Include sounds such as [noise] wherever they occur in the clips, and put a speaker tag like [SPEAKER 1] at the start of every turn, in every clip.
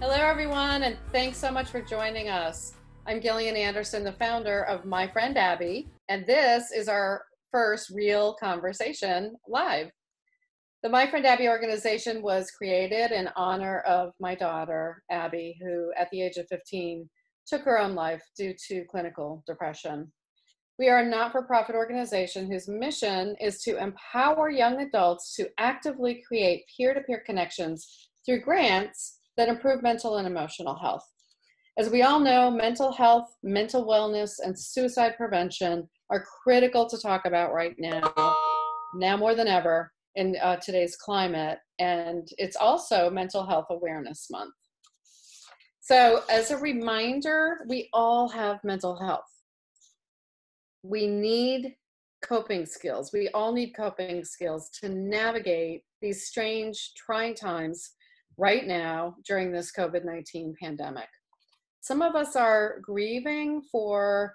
[SPEAKER 1] Hello, everyone, and thanks so much for joining us. I'm Gillian Anderson, the founder of My Friend Abby, and this is our first real conversation live. The My Friend Abby organization was created in honor of my daughter, Abby, who at the age of 15 took her own life due to clinical depression. We are a not for profit organization whose mission is to empower young adults to actively create peer to peer connections through grants that improve mental and emotional health. As we all know, mental health, mental wellness, and suicide prevention are critical to talk about right now, now more than ever in uh, today's climate. And it's also Mental Health Awareness Month. So, as a reminder, we all have mental health. We need coping skills. We all need coping skills to navigate these strange, trying times right now during this COVID 19 pandemic. Some of us are grieving for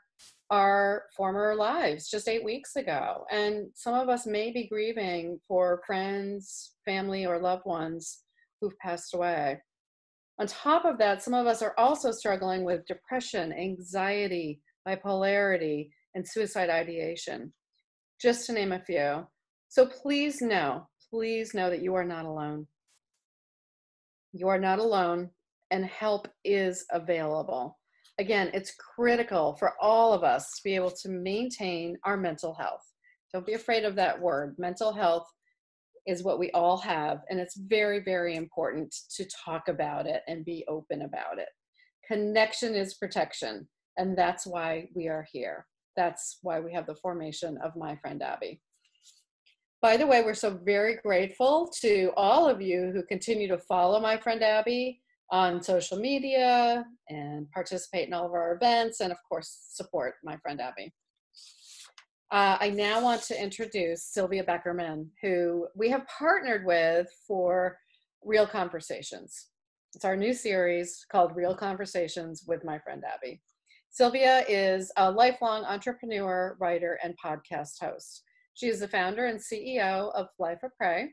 [SPEAKER 1] our former lives just eight weeks ago, and some of us may be grieving for friends, family, or loved ones who've passed away. On top of that, some of us are also struggling with depression, anxiety, bipolarity, and suicide ideation, just to name a few. So please know, please know that you are not alone. You are not alone, and help is available. Again, it's critical for all of us to be able to maintain our mental health. Don't be afraid of that word. Mental health is what we all have, and it's very, very important to talk about it and be open about it. Connection is protection, and that's why we are here. That's why we have the formation of My Friend Abby. By the way, we're so very grateful to all of you who continue to follow My Friend Abby on social media and participate in all of our events, and of course, support My Friend Abby. Uh, I now want to introduce Sylvia Beckerman, who we have partnered with for Real Conversations. It's our new series called Real Conversations with My Friend Abby. Sylvia is a lifelong entrepreneur, writer, and podcast host. She is the founder and CEO of Life Après,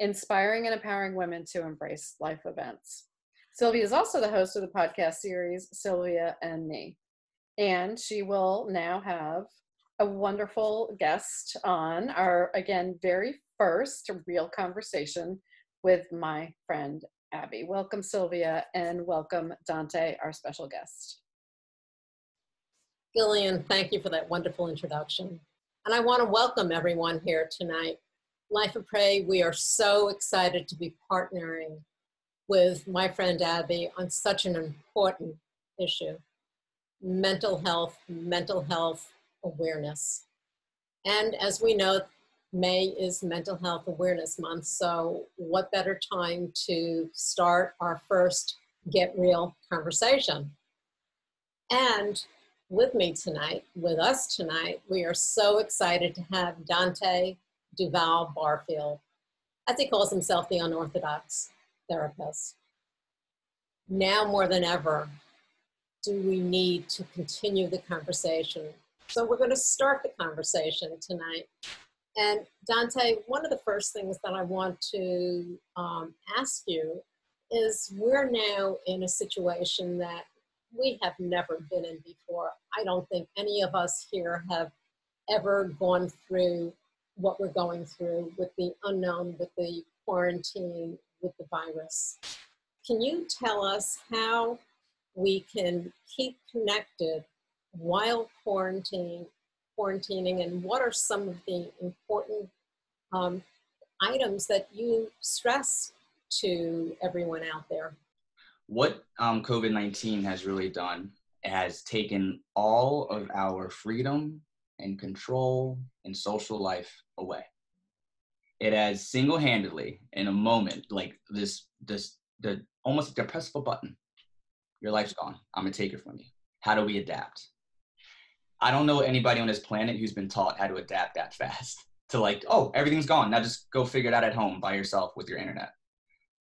[SPEAKER 1] inspiring and empowering women to embrace life events. Sylvia is also the host of the podcast series Sylvia and Me. And she will now have a wonderful guest on our, again, very first real conversation with my friend Abby. Welcome, Sylvia, and welcome, Dante, our special guest.
[SPEAKER 2] Gillian, thank you for that wonderful introduction. And I want to welcome everyone here tonight. Life Après, we are so excited to be partnering with my friend Abby on such an important issue mental health, mental health awareness. And as we know, May is Mental Health Awareness Month, so what better time to start our first Get Real conversation? And with me tonight, with us tonight, we are so excited to have Dante Duval Barfield, as he calls himself the unorthodox therapist. Now more than ever, do we need to continue the conversation? So we're going to start the conversation tonight. And Dante, one of the first things that I want to um, ask you is we're now in a situation that we have never been in before. I don't think any of us here have ever gone through what we're going through with the unknown, with the quarantine, with the virus. Can you tell us how we can keep connected while quarantining, quarantining and what are some of the important um, items that you stress to everyone out there?
[SPEAKER 3] What um, COVID 19 has really done has taken all of our freedom and control and social life away. It has single-handedly in a moment like this this the almost like press of a button. Your life's gone. I'm gonna take it from you. How do we adapt? I don't know anybody on this planet who's been taught how to adapt that fast [laughs] to like oh everything's gone. Now just go figure it out at home by yourself with your internet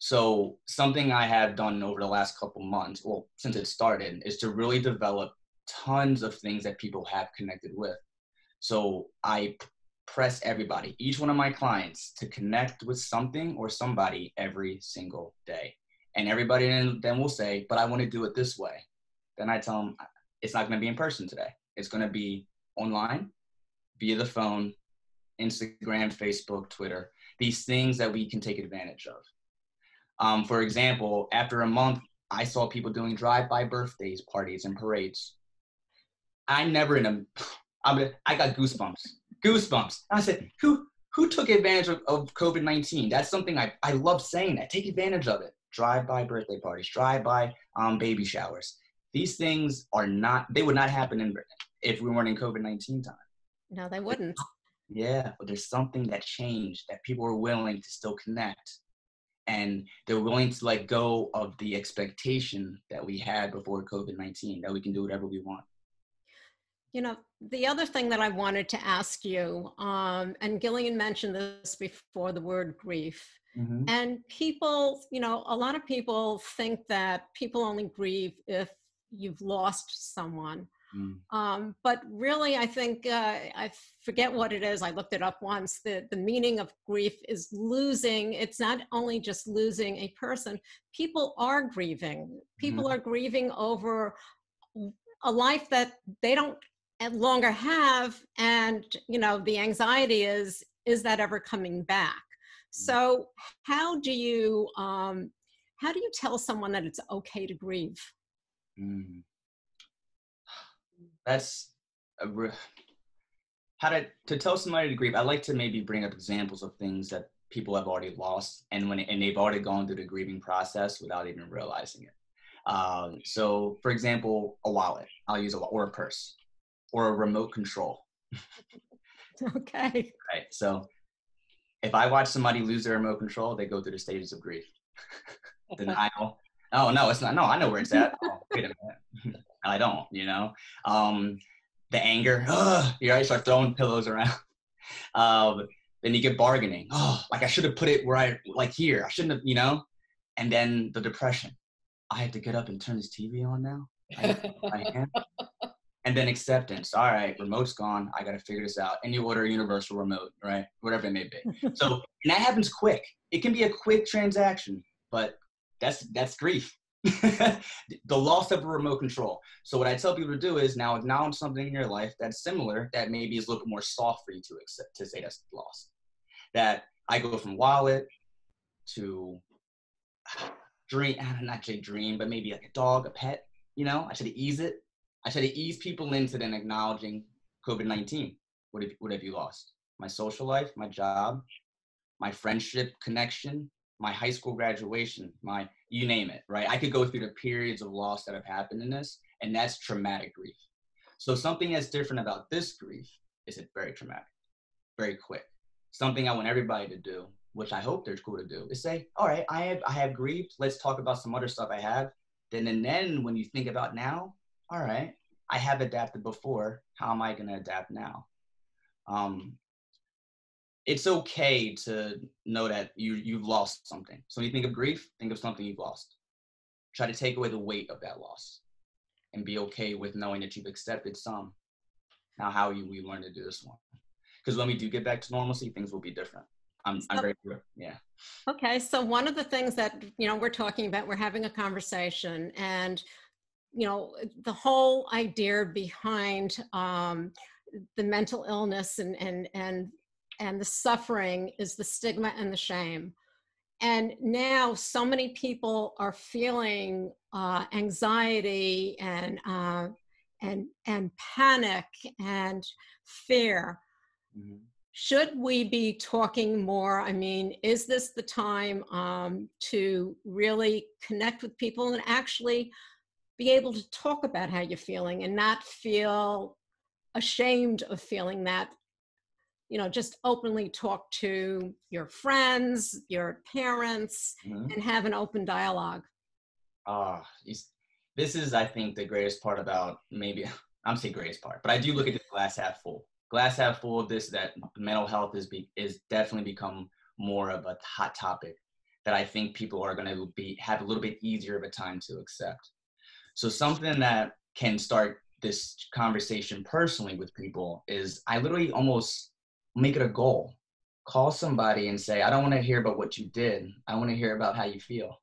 [SPEAKER 3] so something i have done over the last couple months well since it started is to really develop tons of things that people have connected with so i press everybody, each one of my clients, to connect with something or somebody every single day. And everybody then, will say, but I want to do it this way. Then I tell them, it's not going to be in person today. It's going to be online, via the phone, Instagram, Facebook, Twitter, these things that we can take advantage of. Um, for example, after a month, I saw people doing drive-by birthdays parties and parades. I never in a, [sighs] I mean, I got goosebumps, goosebumps. I said, who who took advantage of, of COVID nineteen? That's something I I love saying. That take advantage of it. Drive-by birthday parties, drive-by um, baby showers. These things are not. They would not happen in if we weren't in COVID nineteen time.
[SPEAKER 2] No, they wouldn't.
[SPEAKER 3] Yeah, but there's something that changed that people were willing to still connect and they're willing to let go of the expectation that we had before covid-19 that we can do whatever we want.
[SPEAKER 2] You know the other thing that i wanted to ask you um, and gillian mentioned this before the word grief. Mm-hmm. and people you know a lot of people think that people only grieve if you've lost someone Mm. Um, but really, I think uh, I forget what it is. I looked it up once. The, the meaning of grief is losing. It's not only just losing a person, people are grieving. People mm. are grieving over a life that they don't longer have. And, you know, the anxiety is, is that ever coming back? Mm. So, how do you um, how do you tell someone that it's okay to grieve? Mm
[SPEAKER 3] that's re- how to to tell somebody to grieve. I like to maybe bring up examples of things that people have already lost, and when and they've already gone through the grieving process without even realizing it. Um, so, for example, a wallet. I'll use a or a purse or a remote control. [laughs]
[SPEAKER 2] okay.
[SPEAKER 3] Right. So, if I watch somebody lose their remote control, they go through the stages of grief. [laughs] Denial. Oh no, it's not. No, I know where it's at. [laughs] Oh, wait a minute. [laughs] I don't, you know. Um, the anger, ugh, [gasps] you already start throwing pillows around. [laughs] Um, then you get bargaining. [gasps] Oh, like I should have put it where I like here. I shouldn't have, you know. And then the depression. I have to get up and turn this TV on now. I, I and then acceptance. All right, remote's gone. I got to figure this out. And you order universal remote, right? Whatever it may be. So and that happens quick. It can be a quick transaction, but that's that's grief. [laughs] the loss of a remote control. So what I tell people to do is now acknowledge something in your life that's similar that maybe is a little more soft for you to accept to say that's lost. That I go from wallet to dream, [sighs] not say dream, but maybe like a dog, a pet. You know, I should ease it. I should ease people into then acknowledging COVID nineteen. What have what have you lost? My social life, my job, my friendship connection, my high school graduation, my you name it, right? I could go through the periods of loss that have happened in this, and that's traumatic grief. So something that's different about this grief is it very traumatic, very quick. Something I want everybody to do, which I hope they're cool to do, is say, all right, I have I have grieved. Let's talk about some other stuff I have. Then and then when you think about now, all right, I have adapted before. How am I going to adapt now? Um, it's okay to know that you you've lost something. So when you think of grief, think of something you've lost. Try to take away the weight of that loss, and be okay with knowing that you've accepted some. Now, how you we learn to do this one? Because when we do get back to normalcy, things will be different. I'm, so, I'm very yeah.
[SPEAKER 2] Okay, so one of the things that you know we're talking about, we're having a conversation, and you know the whole idea behind um, the mental illness and and and and the suffering is the stigma and the shame. And now so many people are feeling uh, anxiety and, uh, and, and panic and fear. Mm-hmm. Should we be talking more? I mean, is this the time um, to really connect with people and actually be able to talk about how you're feeling and not feel ashamed of feeling that you know just openly talk to your friends your parents mm-hmm. and have an open dialogue.
[SPEAKER 3] Ah uh, this is i think the greatest part about maybe [laughs] i'm saying greatest part but i do look at the glass half full. Glass half full of this that mental health is be, is definitely become more of a hot topic that i think people are going to be have a little bit easier of a time to accept. So something that can start this conversation personally with people is i literally almost make it a goal. Call somebody and say, I don't want to hear about what you did. I want to hear about how you feel.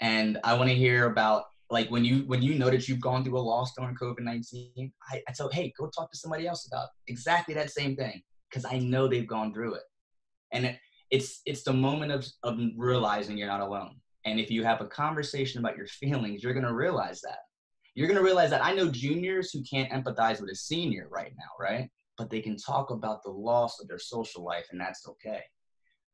[SPEAKER 3] And I want to hear about like when you when you know that you've gone through a loss during COVID-19, I, I tell, hey, go talk to somebody else about exactly that same thing. Cause I know they've gone through it. And it, it's it's the moment of, of realizing you're not alone. And if you have a conversation about your feelings, you're gonna realize that. You're gonna realize that I know juniors who can't empathize with a senior right now, right? But they can talk about the loss of their social life, and that's okay.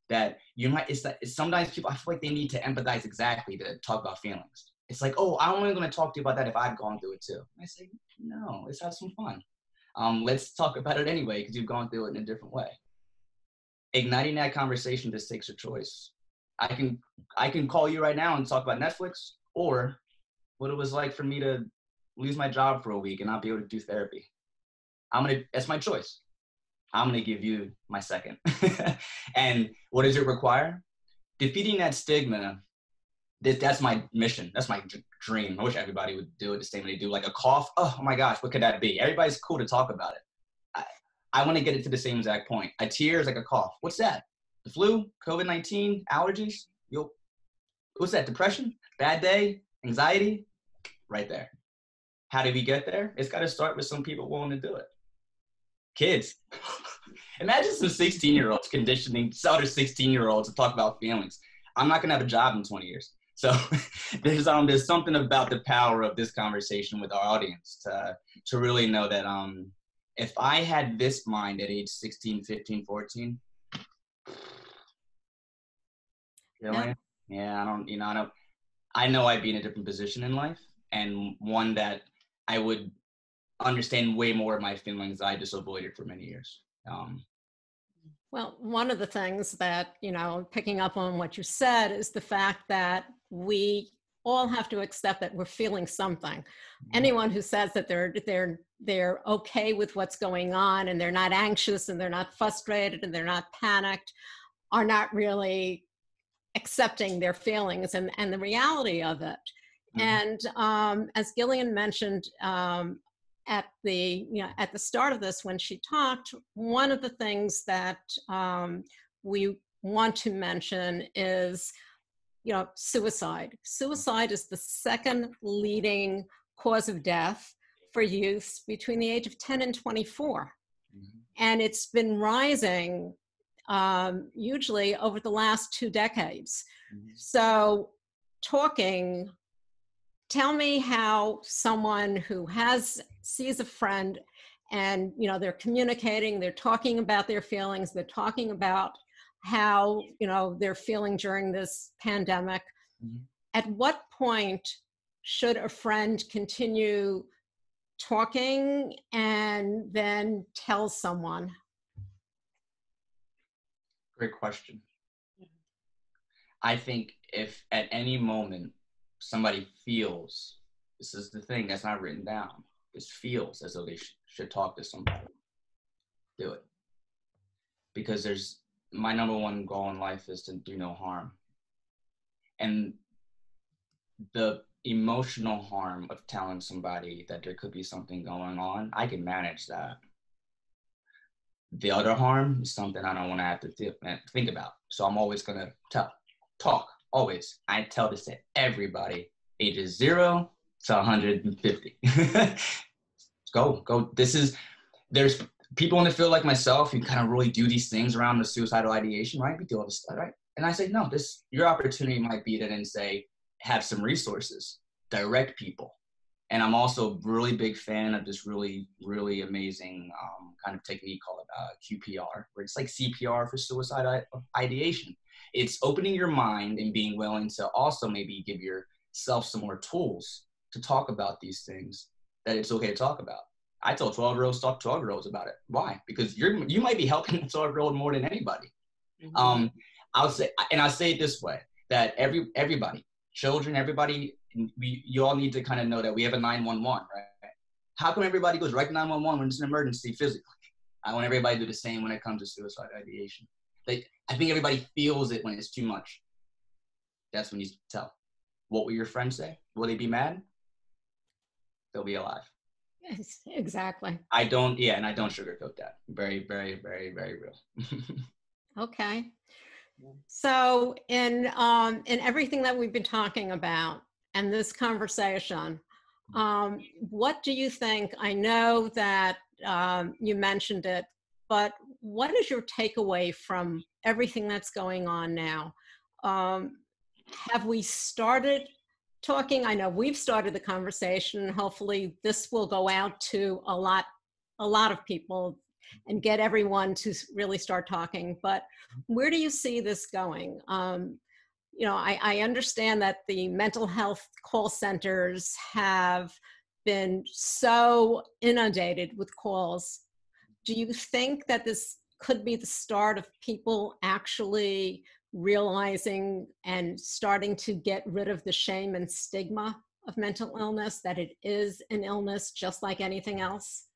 [SPEAKER 3] That you might it's that it's sometimes people i feel like they need to empathize exactly to talk about feelings. It's like oh i'm only going to talk to you about that if i've gone through it too. I say no let's have some fun. Um, let's talk about it anyway because you've gone through it in a different way. Igniting that conversation just takes a choice. I can i can call you right now and talk about netflix or what it was like for me to lose my job for a week and not be able to do therapy i'm gonna that's my choice I'm to give you my second. [laughs] and what does it require? Defeating that stigma. that's my mission. That's my dream. I wish everybody would do it the same way they do. Like a cough. Oh my gosh, what could that be? Everybody's cool to talk about it. I, I want to get it to the same exact point. A tear is like a cough. What's that? The flu, COVID 19, allergies? You'll, what's that? Depression? Bad day? Anxiety? Right there. How did we get there? It's got to start with some people willing to do it kids. Imagine some 16 year olds conditioning other 16 year olds to talk about feelings. I'm not gonna have a job in 20 years. So [laughs] there's um there's something about the power of this conversation with our audience to to really know that um if I had this mind at age 16, 15, 14, yeah. yeah, I don't, you know, I don't, I know I'd be in a different position in life and one that I would understand way more of my feelings I just avoided for many years. Um,
[SPEAKER 2] well, one of the things that, you know, picking up on what you said is the fact that we all have to accept that we're feeling something. Mm-hmm. Anyone who says that they're they're they're okay with what's going on and they're not anxious and they're not frustrated and they're not panicked are not really accepting their feelings and, and the reality of it. Mm-hmm. And um, as Gillian mentioned, um, at the you know at the start of this when she talked one of the things that um, we want to mention is you know suicide suicide is the second leading cause of death for youth between the age of 10 and 24 mm-hmm. and it's been rising um, hugely over the last two decades mm-hmm. so talking tell me how someone who has sees a friend and you know they're communicating they're talking about their feelings they're talking about how you know they're feeling during this pandemic. Mm-hmm. at what point should a friend continue talking and then tell someone?
[SPEAKER 3] Great question. I think if at any moment somebody feels this is the thing that's not written down. Just feels as though they sh- should talk to somebody. Do it. Because there's my number one goal in life is to do no harm. And the emotional harm of telling somebody that there could be something going on i can manage that. The other harm is something i don't want to have to th- think about. So i'm always going to tell talk always. I tell this to everybody, ages zero to 150. [laughs] go, go. This is, there's people in the field like myself who kind of really do these things around the suicidal ideation, right? We do all this stuff, right? And I say, no, this, your opportunity might be to then say, have some resources, direct people. And I'm also a really big fan of this really, really amazing um, kind of technique called uh, QPR, where it's like CPR for suicide ideation it's opening your mind and being willing to also maybe give yourself some more tools to talk about these things that it's okay to talk about. I tell 12 year olds talk 12 year olds about it. Why? Because you're you might be helping [laughs] a 12 year old more than anybody. Mm-hmm. Um, I'll say, and I'll say it this way: that every everybody, children, everybody, we you all need to kind of know that we have a 911, right? How come everybody goes right to 911 when it's an emergency physically? I want everybody to do the same when it comes to suicide ideation. Like I think everybody feels it when it's too much. That's when you tell. What will your friends say? Will they be mad? They'll be alive.
[SPEAKER 2] Yes, exactly.
[SPEAKER 3] I don't, yeah, and I don't sugarcoat that. Very, very, very, very real. [laughs]
[SPEAKER 2] okay. So, in um, in everything that we've been talking about and this conversation, um, what do you think? I know that um, you mentioned it, but what is your takeaway from everything that's going on now? Um, have we started talking? I know we've started the conversation. Hopefully, this will go out to a lot, a lot of people, and get everyone to really start talking. But where do you see this going? Um, you know, I, I understand that the mental health call centers have been so inundated with calls. Do you think that this could be the start of people actually realizing and starting to get rid of the shame and stigma of mental illness, that it is an illness just like anything else?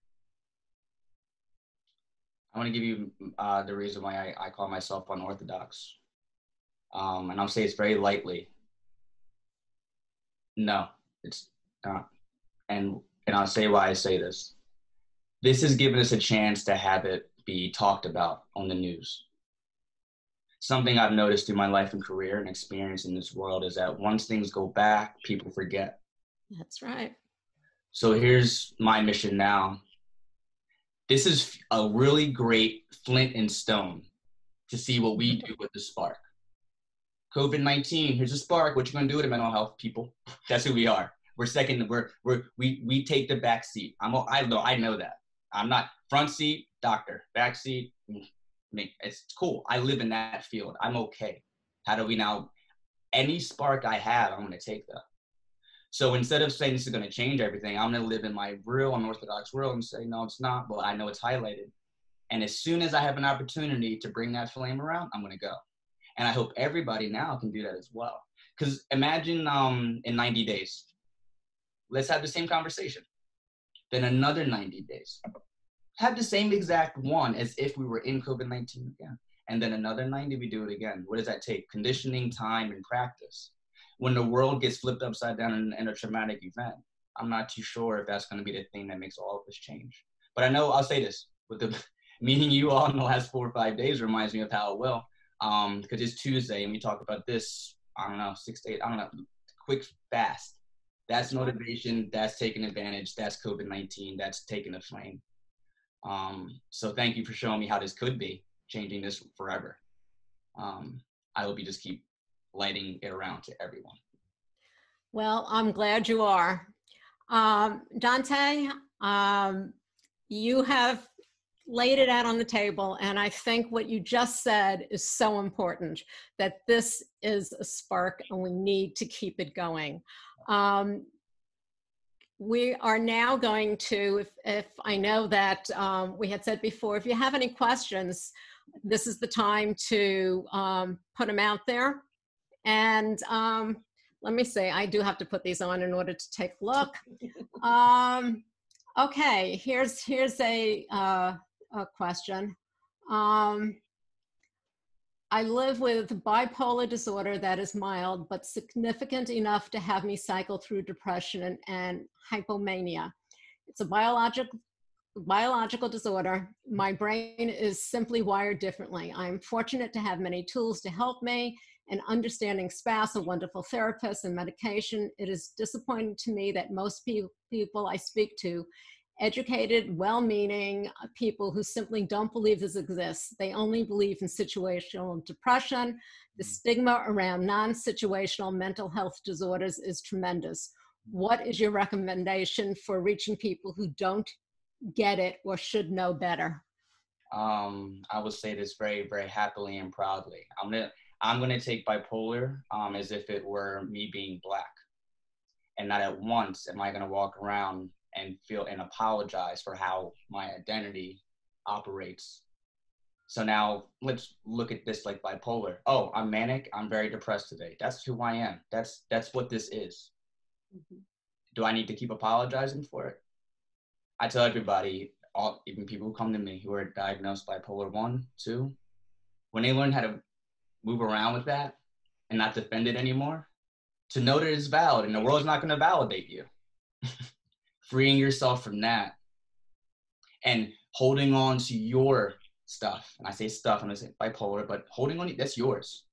[SPEAKER 3] I want to give you uh, the reason why I, I call myself unorthodox. Um, and I'll say it's very lightly. No, it's not. And, and I'll say why I say this. This has given us a chance to have it be talked about on the news something I've noticed through my life and career and experience in this world is that once things go back, people forget.
[SPEAKER 2] That's right.
[SPEAKER 3] So here's my mission now. This is a really great flint and stone to see what we mm-hmm. do with the spark. COVID 19, here's a spark. What you gonna do with it, mental health people? That's who we are. We're second, we're, we're, we, we take the back seat. I'm, I know, I know that. I'm not front seat, doctor, back seat, make it's cool. I live in that field. I'm okay. How do we now? Any spark I have, I'm going to take that. So instead of saying this is going to change everything, I'm going to live in my real unorthodox world and say, no, it's not. But I know it's highlighted. And as soon as I have an opportunity to bring that flame around, I'm going to go. And I hope everybody now can do that as well. Because imagine um, in 90 days, let's have the same conversation. Then another 90 days have the same exact one as if we were in COVID 19 again. And then another 90, we do it again. What does that take? Conditioning, time, and practice. When the world gets flipped upside down in, in a traumatic event, I'm not too sure if that's going to be the thing that makes all of this change. But I know I'll say this with the [laughs] meeting you all in the last four or five days reminds me of how it will. Um, because it's Tuesday and we talk about this, I don't know, six to eight, I don't know, quick, fast. That's motivation. That's taking advantage. That's COVID 19. That's taking a flame. Um, so thank you for showing me how this could be changing this forever. Um, I hope you just keep lighting it around to everyone.
[SPEAKER 2] Well, I'm glad you are. Um, Dante, um, you have laid it out on the table, and I think what you just said is so important that this is a spark and we need to keep it going. Um, we are now going to, if, if I know that um, we had said before, if you have any questions, this is the time to um, put them out there. And um, let me see, I do have to put these on in order to take a look. [laughs] Um, okay, here's, here's a, uh, a question. Um, I live with bipolar disorder that is mild but significant enough to have me cycle through depression and, and hypomania. It's a biological biological disorder. My brain is simply wired differently. I'm fortunate to have many tools to help me an understanding spouse, a wonderful therapist, and medication. It is disappointing to me that most pe- people I speak to educated, well meaning uh, people who simply don't believe this exists. They only believe in situational depression. The mm. stigma around non situational mental health disorders is tremendous. What is your recommendation for reaching people who don't get it or should know better?
[SPEAKER 3] Um, I would say this very, very happily and proudly. I'm gonna, I'm gonna take bipolar um, as if it were me being black, and not at once am I gonna walk around and feel and apologize for how my identity operates. So now let's look at this like bipolar. Oh, I'm manic. I'm very depressed today. That's who I am. That's that's what this is. Mm-hmm. Do I need to keep apologizing for it? I tell everybody, all even people who come to me who are diagnosed bipolar one, two, when they learn how to move around with that and not defend it anymore, to know that it's valid and the world's not going to validate you. [laughs] freeing yourself from that and holding on to your stuff, and I say stuff, and I'm gonna say bipolar, but holding on, that's yours.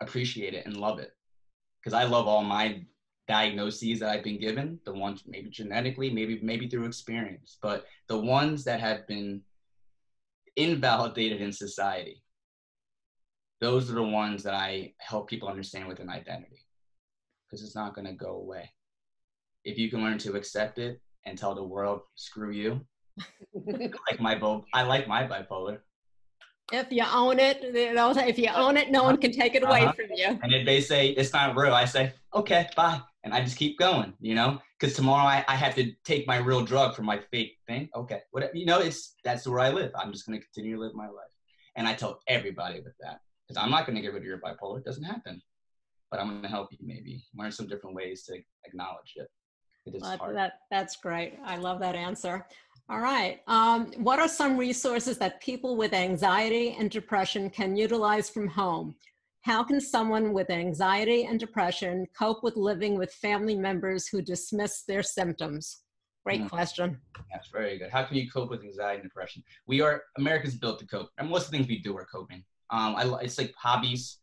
[SPEAKER 3] Appreciate it and love it. Because I love all my diagnoses that I've been given, the ones maybe genetically, maybe maybe through experience, but the ones that have been invalidated in society, those are the ones that I help people understand with an identity. Because it's not gonna go away. If you can learn to accept it and tell the world, screw you, [laughs] like my bo- I like my bipolar.
[SPEAKER 2] If you own it, if you own it, no one can take it away uh-huh. from you.
[SPEAKER 3] And if they say it's not real, I say, okay, bye. And I just keep going, you know, because tomorrow I, I have to take my real drug for my fake thing. Okay, whatever, you know, it's that's where I live. I'm just going to continue to live my life. And I tell everybody with that because I'm not going to get rid of your bipolar. It doesn't happen. But I'm going to help you maybe learn some different ways to acknowledge it. It is
[SPEAKER 2] well,
[SPEAKER 3] hard.
[SPEAKER 2] That, that's great. I love that answer. All right. Um, what are some resources that people with anxiety and depression can utilize from home? How can someone with anxiety and depression cope with living with family members who dismiss their symptoms? Great mm. question.
[SPEAKER 3] That's very good. How can you cope with anxiety and depression? We are America's built to cope, and most of the things we do are coping. Um, I, it's like hobbies,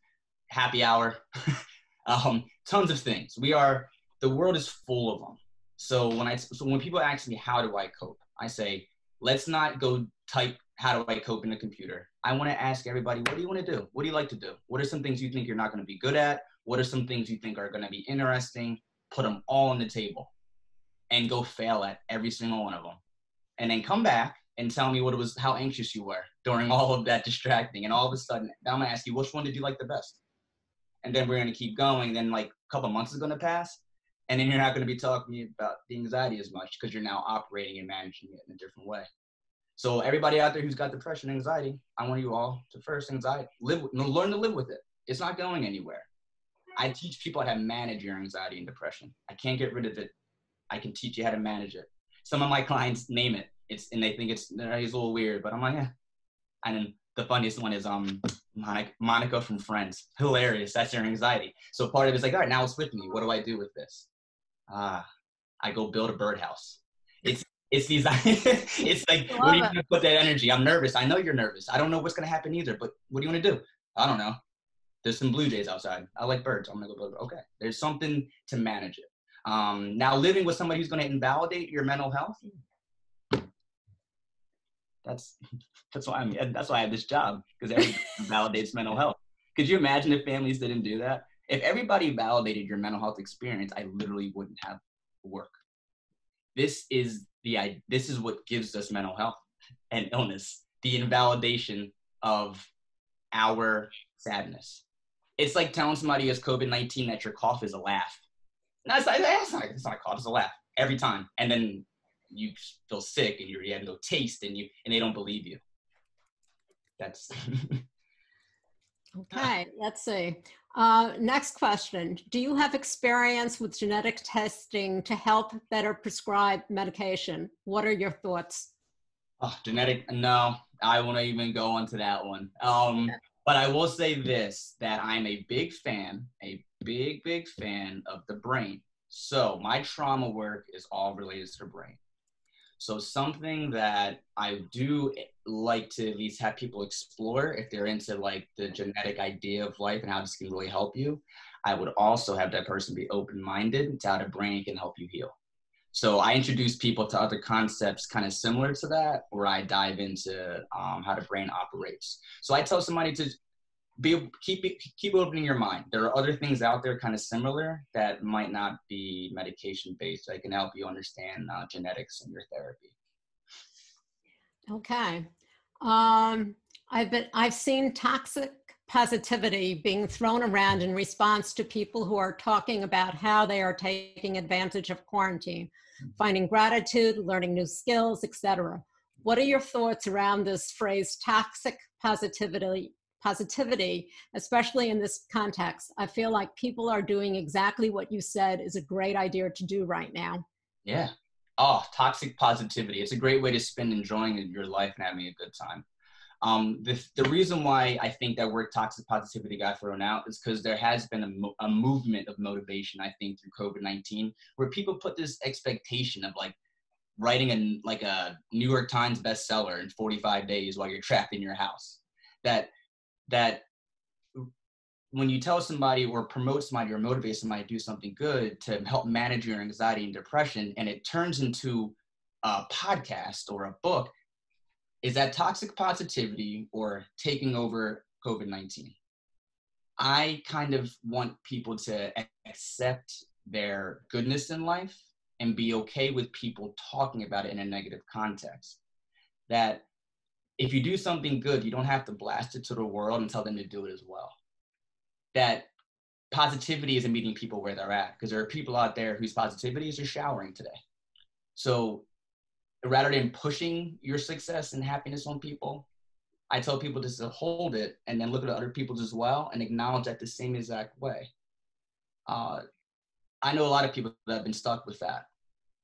[SPEAKER 3] happy hour, [laughs] um, tons of things. We are the world is full of them. So when I so when people ask me how do I cope, I say, let's not go type how do I cope in the computer. I want to ask everybody, what do you want to do? What do you like to do? What are some things you think you're not going to be good at? What are some things you think are going to be interesting? Put them all on the table and go fail at every single one of them. And then come back and tell me what it was, how anxious you were during [laughs] all of that distracting. And all of a sudden, now I'm going to ask you, which one did you like the best? And then we're going to keep going. Then like a couple months is going to pass and then you're not going to be talking about the anxiety as much because you're now operating and managing it in a different way. So everybody out there who's got depression, anxiety, I want you all to first anxiety live, learn to live with it. It's not going anywhere. I teach people how to manage your anxiety and depression. I can't get rid of it. I can teach you how to manage it. Some of my clients name it. It's and they think it's, it's a little weird, but I'm like, yeah. And then the funniest one is um Monica, Monica from Friends. Hilarious. That's your anxiety. So part of it's like, all right, now it's with me. What do I do with this? Ah, I go build a birdhouse. It's it's these [laughs] it's like what are you gonna put that energy? I'm nervous. I know you're nervous. I don't know what's gonna happen either, but what do you want to do? I don't know. There's some blue jays outside. I like birds. I'm gonna go build. Okay, there's something to manage it. Um, now, living with somebody who's gonna invalidate your mental health. That's [laughs] that's why I'm that's why I have this job because everybody [laughs] validates mental health. Could you imagine if families didn't do that? If everybody validated your mental health experience, I literally wouldn't have work. This is the this is what gives us mental health and illness, the invalidation of our sadness. It's like telling somebody has COVID 19 that your cough is a laugh. That's, that's, not, that's not a cough, it's a laugh every time. And then you feel sick and you have no taste and you and they don't believe you. That's [laughs]
[SPEAKER 2] okay. Let's see. Uh, next question. Do you have experience with genetic testing to help better prescribe medication? What are your thoughts?
[SPEAKER 3] Oh, genetic, no, I won't even go into that one. Um, but I will say this that I'm a big fan, a big, big fan of the brain. So my trauma work is all related to the brain. So something that I do like to at least have people explore if they're into like the genetic idea of life and how this can really help you. I would also have that person be open-minded to how the brain can help you heal. So I introduce people to other concepts kind of similar to that, where I dive into um, how the brain operates. So I tell somebody to be keep keep opening your mind. There are other things out there kind of similar that might not be medication based. I can help you understand uh, genetics in your therapy.
[SPEAKER 2] Okay, um, I've been I've seen toxic positivity being thrown around in response to people who are talking about how they are taking advantage of quarantine, mm-hmm. finding gratitude, learning new skills, etc. What are your thoughts around this phrase toxic positivity positivity, especially in this context. I feel like people are doing exactly what you said is a great idea to do right now.
[SPEAKER 3] Yeah. Oh, toxic positivity. It's a great way to spend enjoying your life and having a good time. Um, the, the reason why I think that word toxic positivity got thrown out is because there has been a, mo- a movement of motivation, I think, through COVID 19, where people put this expectation of like, writing a like a New York Times bestseller in 45 days while you're trapped in your house. That that when you tell somebody or promote somebody or motivate somebody to do something good to help manage your anxiety and depression, and it turns into a podcast or a book, is that toxic positivity or taking over COVID 19? I kind of want people to accept their goodness in life and be okay with people talking about it in a negative context. That if you do something good, you don't have to blast it to the world and tell them to do it as well. That positivity isn't meeting people where they're at because there are people out there whose positivity is just showering today. So rather than pushing your success and happiness on people, I tell people just to hold it and then look at other people's as well and acknowledge that the same exact way. Uh, I know a lot of people that have been stuck with that.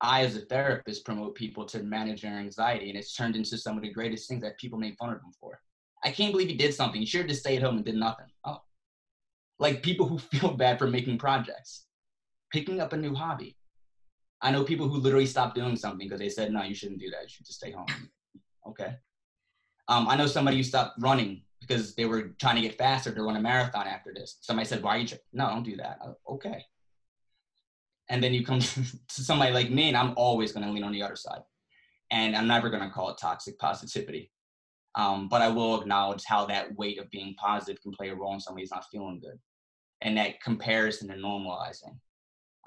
[SPEAKER 3] I, as a therapist, promote people to manage their anxiety, and it's turned into some of the greatest things that people make fun of them for. I can't believe he did something. He should have just stayed at home and did nothing. Oh, like people who [laughs] feel bad for making projects, picking up a new hobby. I know people who literally stopped doing something because they said, "No, you shouldn't do that. You should just stay home." okay. Um, I know somebody who stopped running because they were trying to get faster to run a marathon after this. Somebody said, "Why are you?" Tra-? No, don't do that. okay and then you come [laughs] to somebody like me and i'm always going to lean on the other side. And i'm never going to call it toxic positivity. Um, but i will acknowledge how that weight of being positive can play a role in somebody's not feeling good. And that comparison and normalizing.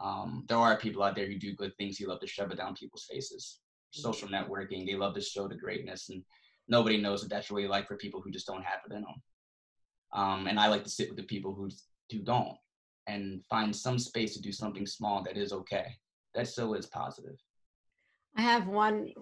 [SPEAKER 3] Um, there are people out there who do good things. Who love to shove it down people's faces. Social networking they love to show the greatness and nobody knows what that's really like for people who just don't have it in them um, and i like to sit with the people who who don't and find some space to do something small that is okay. That still is positive.
[SPEAKER 2] I have one.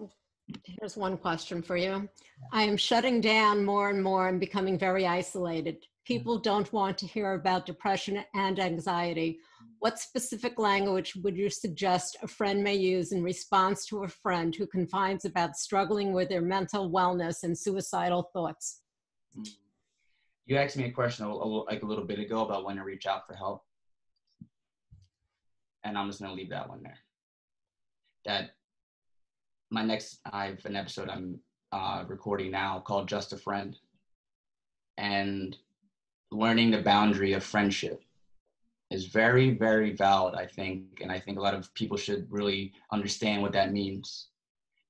[SPEAKER 2] Here's one question for you. I am shutting down more and more and becoming very isolated. People don't want to hear about depression and anxiety. What specific language would you suggest a friend may use in response to a friend who confides about struggling with their mental wellness and suicidal thoughts? Hmm.
[SPEAKER 3] You asked me a question a, a, like a little bit ago about when to reach out for help and I'm just gonna leave that one there. That my next I have an episode I'm uh, recording now called Just a Friend, and learning the boundary of friendship is very very valid I think, and I think a lot of people should really understand what that means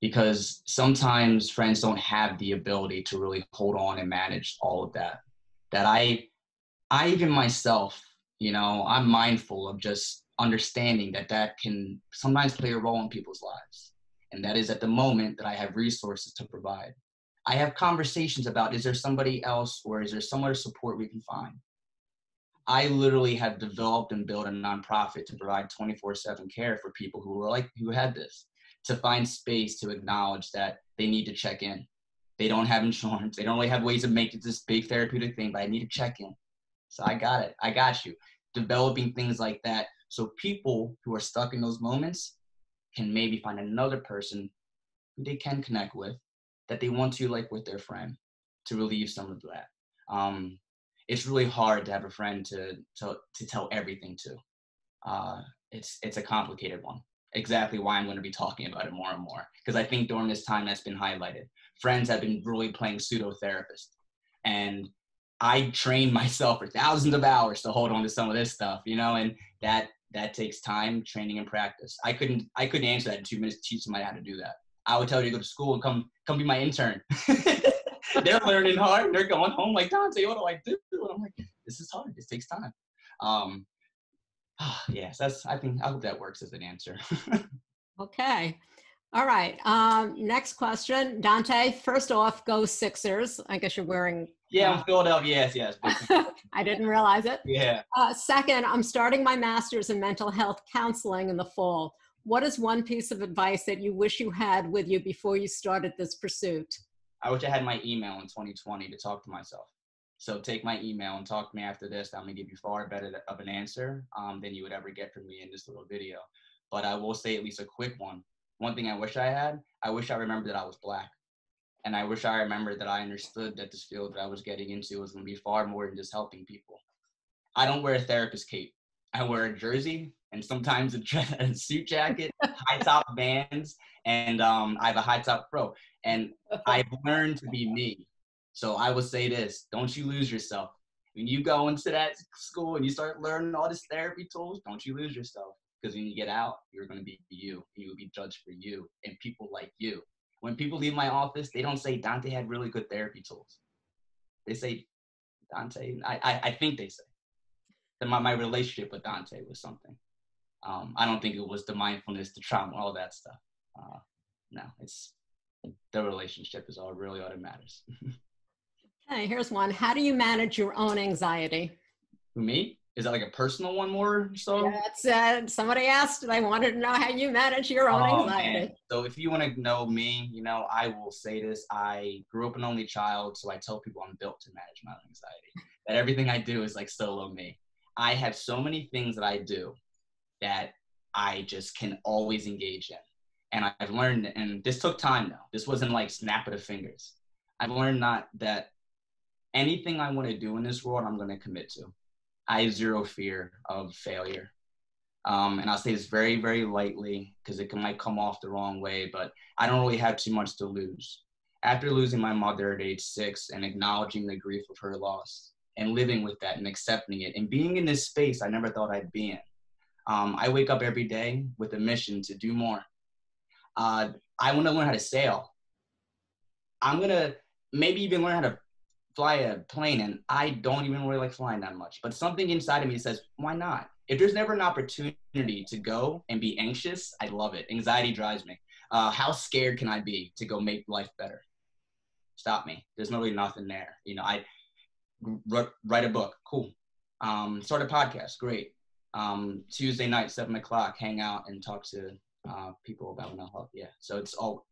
[SPEAKER 3] because sometimes friends don't have the ability to really hold on and manage all of that that i i even myself you know i'm mindful of just understanding that that can sometimes play a role in people's lives. And that is at the moment that I have resources to provide. I have conversations about is there somebody else or is there some other support we can find? I literally have developed and built a nonprofit to provide 24/7 care for people who are like who had this, to find space to acknowledge that they need to check in. They don't have insurance. They don't really have ways of making this big therapeutic thing, but I need to check in. So I got it. I got you. Developing things like that so people who are stuck in those moments can maybe find another person who they can connect with that they want to like with their friend to relieve some of that. Um, it's really hard to have a friend to to, to tell everything to. Uh, it's it's a complicated one. Exactly why I'm going to be talking about it more and more because I think during this time that's been highlighted. Friends have been really playing pseudo therapist, and I trained [laughs] myself for thousands of hours to hold on to some of this stuff, you know, and that that takes time, training, and practice. I couldn't I couldn't answer that in two minutes teach somebody how to do that. I would tell you to go to school and come come be my intern. [laughs] they're learning hard. They're going home like Dante, what do I do? And I'm like, this is hard. This takes time. Um, [sighs] yes, that's. I think I hope that works as an answer. [laughs]
[SPEAKER 2] okay. All right. Um, next question, Dante. First off, go Sixers. I guess you're wearing
[SPEAKER 3] yeah, I'm Philadelphia. Yes,
[SPEAKER 2] yes. [laughs] I didn't realize it.
[SPEAKER 3] Yeah.
[SPEAKER 2] Uh, second, I'm starting my master's in mental health counseling in the fall. What is one piece of advice that you wish you had with you before you started this pursuit?
[SPEAKER 3] I wish I had my email in 2020 to talk to myself. So take my email and talk to me after this. I'm gonna give you far better of an answer um, than you would ever get from me in this little video. But I will say at least a quick one. One thing I wish I had, I wish I remembered that I was black. And I wish I remembered that I understood that this field that I was getting into was going to be far more than just helping people. I don't wear a therapist cape. I wear a jersey and sometimes a, [laughs] a suit jacket, high top [laughs] bands, and um, I have a high top fro. And I've [laughs] learned to be me. So I will say this: Don't you lose yourself. When you go into that school and you start learning all this therapy tools, don't you lose yourself. Because when you get out, you're going to be you. You will be judged for you and people like you. When people leave my office, they don't say Dante had really good therapy tools. They say Dante. I, I, I think they say that my, my relationship with Dante was something. Um, I don't think it was the mindfulness, the trauma, all that stuff. Uh, no, it's the relationship is all really all that matters. [laughs]
[SPEAKER 2] okay, here's one. How do you manage your own anxiety?
[SPEAKER 3] For me? Is that like a personal one more so?
[SPEAKER 2] Yeah, that's uh, somebody asked. They wanted to know how you manage your own oh, anxiety. Man.
[SPEAKER 3] So if you want to know me, you know, I will say this. I grew up an only child, so I tell people I'm built to manage my anxiety. That everything I do is like solo me. I have so many things that I do that I just can always engage in. And I've learned, and this took time though. This wasn't like snap of the fingers. I've learned not that anything I want to do in this world, I'm going to commit to. I have zero fear of failure. Um, and I'll say this very, very lightly because it can, might come off the wrong way, but I don't really have too much to lose. After losing my mother at age six and acknowledging the grief of her loss and living with that and accepting it and being in this space I never thought I'd be in, um, I wake up every day with a mission to do more. Uh, I want to learn how to sail. I'm going to maybe even learn how to fly a plane and I don't even really like flying that much. But something inside of me says, why not? If there's never an opportunity to go and be anxious, I love it. Anxiety drives me. Uh, how scared can I be to go make life better? Stop me. There's really nothing there. You know, I write a book, cool. Um, start a podcast, great. Um, Tuesday night, seven o'clock, hang out and talk to uh, people about mental health. Yeah, so it's all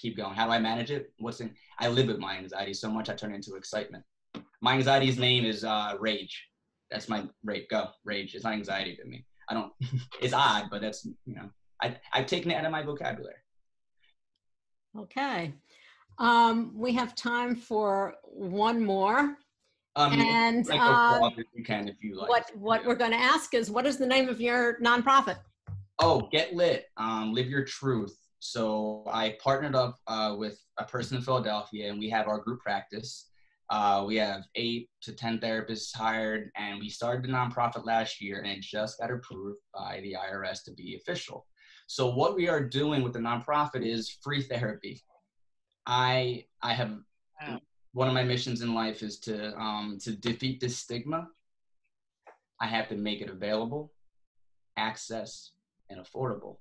[SPEAKER 3] keep going. How do I manage it? What's in? I live with my anxiety so much I turn it into excitement. My anxiety's name is uh, rage. That's my rage. Go rage. It's not anxiety to me. I don't. [laughs] it's odd, but that's you know. I I've taken it out of my vocabulary.
[SPEAKER 2] Okay. Um, we have time for one more. Um, and uh,
[SPEAKER 3] you can if you like.
[SPEAKER 2] What what yeah. we're going to ask is, what is the name of your nonprofit?
[SPEAKER 3] Oh, get lit. Um, live your truth. So I partnered up uh, with a person in Philadelphia, and we have our group practice. Uh, we have eight to 10 therapists hired, and we started the nonprofit last year, and it just got approved by the IRS to be official. So what we are doing with the nonprofit is free therapy. I I have wow. one of my missions in life is to um, to defeat this stigma. I have to make it available, access, and affordable.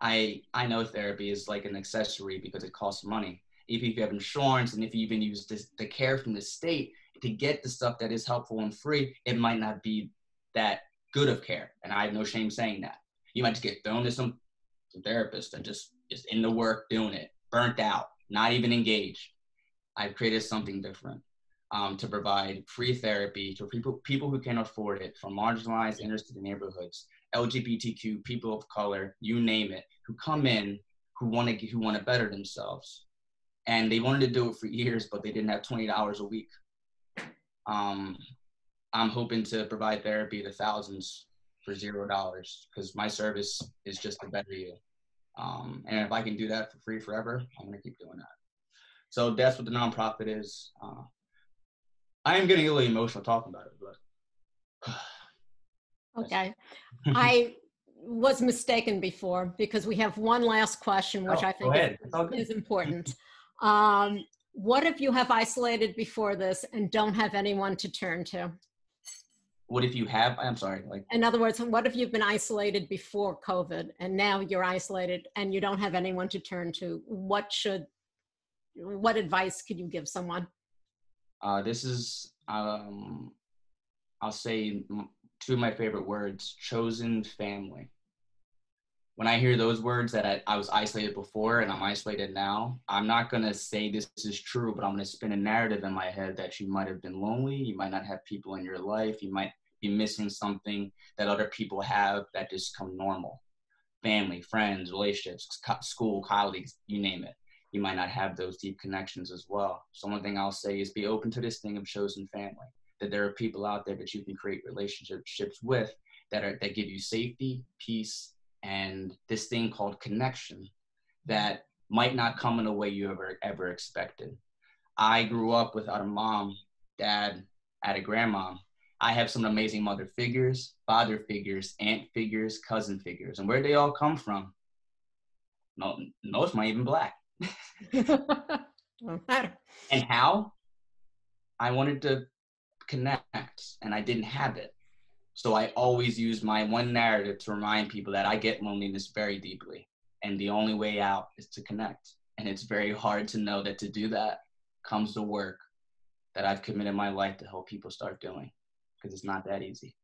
[SPEAKER 3] I I know therapy is like an accessory because it costs money. Even if you have insurance and if you even use this, the care from the state to get the stuff that is helpful and free, it might not be that good of care. And I have no shame saying that. You might just get thrown to some, some therapist that just is in the work doing it, burnt out, not even engaged. I've created something different um, to provide free therapy to people people who can't afford it from marginalized inner city neighborhoods LGBTQ, people of color, you name it, who come in who want to who want to better themselves, and they wanted to do it for years, but they didn't have twenty dollars a week. Um, I'm hoping to provide therapy to thousands for zero dollars because my service is just to better you. Um, and if I can do that for free forever, I'm gonna keep doing that. So that's what the nonprofit is. Uh, I am getting a little emotional talking about it, but [sighs]
[SPEAKER 2] Okay. [laughs] I was mistaken before because we have one last question, which oh, I think is, is, important. [laughs] Um, what if you have isolated before this and don't have anyone to turn to?
[SPEAKER 3] What if you have? I'm sorry. Like,
[SPEAKER 2] in other words, what if you've been isolated before COVID and now you're isolated and you don't have anyone to turn to? What should, what advice could you give someone?
[SPEAKER 3] Uh, this is, um, I'll say two of my favorite words chosen family. When I hear those words that I, I was isolated before and I'm isolated now, I'm not to say this is true, but I'm to spin a narrative in my head that you might have been lonely. You might not have people in your life. You might be missing something that other people have that just come normal family, friends, relationships, co- school, colleagues, you name it. You might not have those deep connections as well. So, one thing I'll say is be open to this thing of chosen family that there are people out there that you can create relationships with that are that give you safety, peace, and this thing called connection that might not come in a way you ever ever expected. I grew up without a mom, dad, had a grandma. I have some amazing mother figures, father figures, aunt figures, cousin figures, and where they all come from. No, most might even black. [laughs] and how? I wanted to connect, and I didn't have it. So I always use my one narrative to remind people that I get loneliness very deeply. And the only way out is to connect. And it's very hard to know that to do that comes the work that I've committed my life to help people start doing because it's not that easy.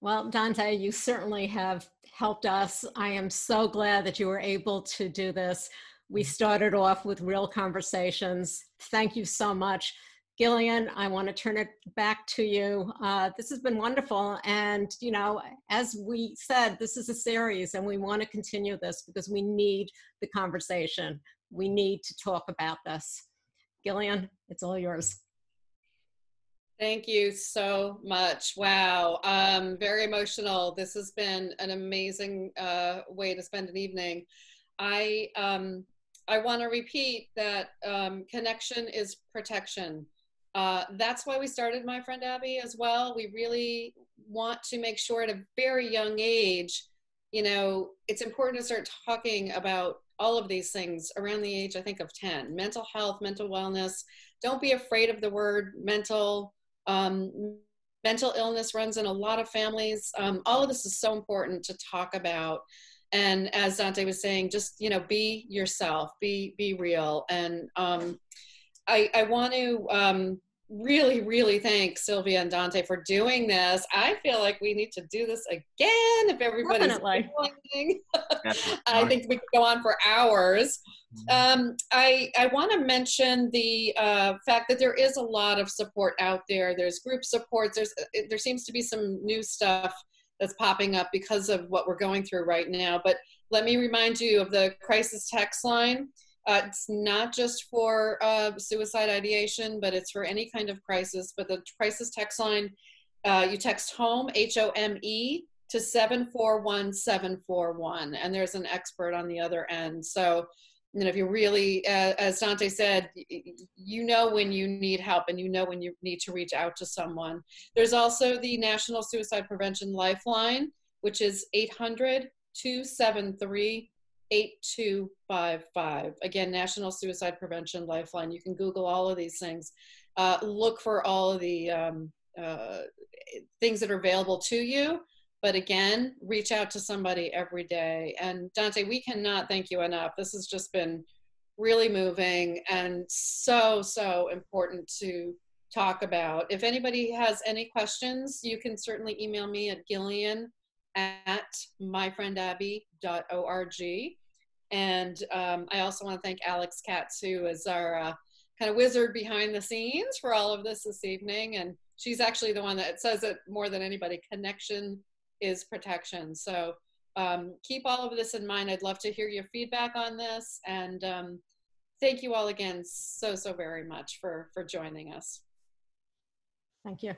[SPEAKER 2] Well, Dante, you certainly have helped us. I am so glad that you were able to do this. We mm. started off with real conversations. Thank you so much. Gillian, I want to turn it back to you. Uh, this has been wonderful. And, you know, as we said, this is a series and we want to continue this because we need the conversation. We need to talk about this. Gillian, it's all yours.
[SPEAKER 1] Thank you so much. Wow. Um, very emotional. This has been an amazing uh, way to spend an evening. I, um, I want to repeat that um, connection is protection. Uh, that's why we started My Friend Abby as well. We really want to make sure at a very young age, you know, it's important to start talking about all of these things around the age, I think, of 10. Mental health, mental wellness. Don't be afraid of the word mental. Um, mental illness runs in a lot of families. Um, all of this is so important to talk about. And as Dante was saying, just, you know, be yourself, be, be real. And um, I, I want to um, really, really thank Sylvia and Dante for doing this. I feel like we need to do this again if everybody's Definitely. willing. [laughs] I think we could go on for hours. Mm-hmm. Um, I, I want to mention the uh, fact that there is a lot of support out there. There's group supports. There's uh, there seems to be some new stuff that's popping up because of what we're going through right now. But let me remind you of the crisis text line. Uh, it's not just for uh, suicide ideation, but it's for any kind of crisis. But the crisis text line, uh, you text home, H O M E, to 741741, and there's an expert on the other end. So, you know, if you really, uh, as Dante said, you know when you need help and you know when you need to reach out to someone. There's also the National Suicide Prevention Lifeline, which is 800 273 8255. Again, National Suicide Prevention Lifeline. You can Google all of these things. Uh, look for all of the um, uh, things that are available to you. But again, reach out to somebody every day. And Dante, we cannot thank you enough. This has just been really moving and so, so important to talk about. If anybody has any questions, you can certainly email me at gillian at myfriendabby.org. And um, I also want to thank Alex Katz, who is our uh, kind of wizard behind the scenes for all of this this evening. And she's actually the one that says it more than anybody connection is protection. So um, keep all of this in mind. I'd love to hear your feedback on this. And um, thank you all again so, so very much for, for joining us.
[SPEAKER 2] Thank you.